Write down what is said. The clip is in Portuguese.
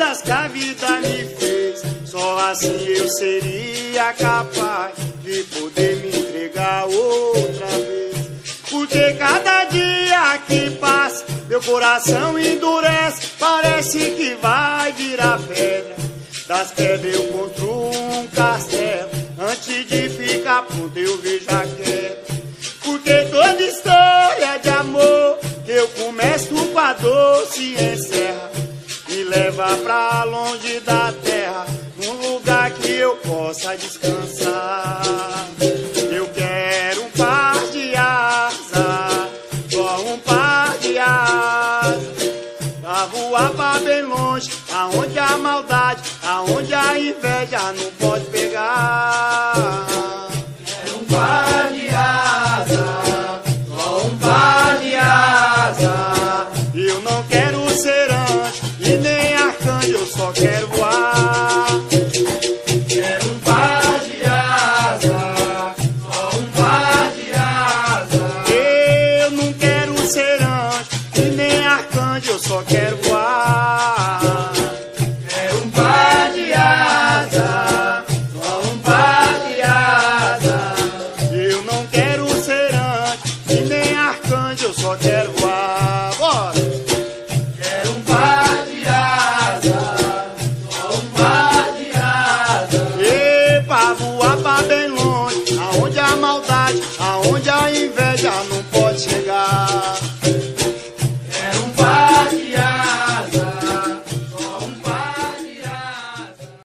vendas que a vida me fez. Só assim eu seria capaz de poder me entregar outra vez. Porque cada dia que passa, meu coração endurece. Parece que vai virar pedra. Das pedras eu construo um castelo. Antes de ficar pronto, eu vejo a queda. Porque toda história de amor que eu começo com a dor se encerra me leva pra longe da terra, num lugar que eu possa descansar. Eu quero um par de asas, só um par de asas, pra voar pra bem longe, aonde a maldade, aonde a inveja não pode pegar. ser e nem arcanjo, eu só quero voar. Quero um par de asa, só um par de asa. Eu não quero ser anjo e nem arcanjo, eu só quero voar. Bora! Quero um par de asa, só um par de asa. E pra voar pra bem longe, aonde a maldade, aonde a inveja